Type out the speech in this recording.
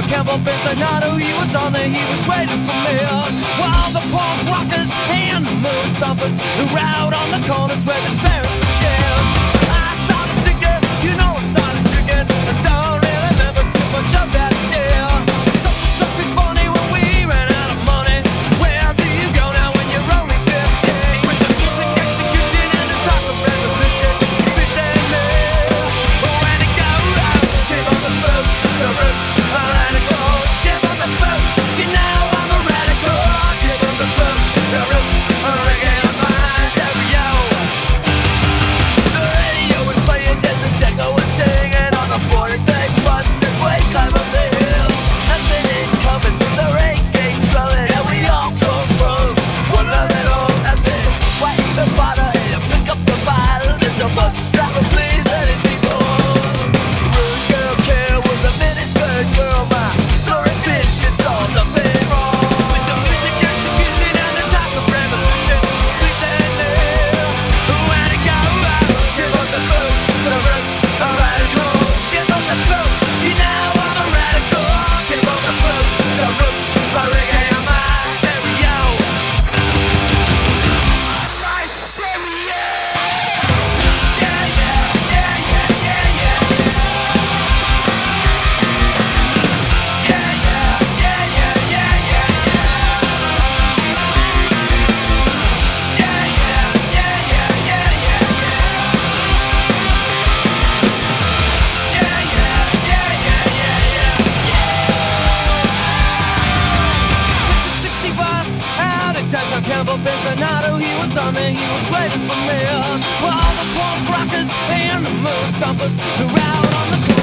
Dr. Campbell Benson Nato, he was on there, he was waiting for me. While the punk rockers and the moon stompers who out on the corners where there's Campbell Bensonato, he was on there, he was waiting for me. Well, all the punk rockers and the moon stompers, they're out on the